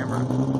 camera.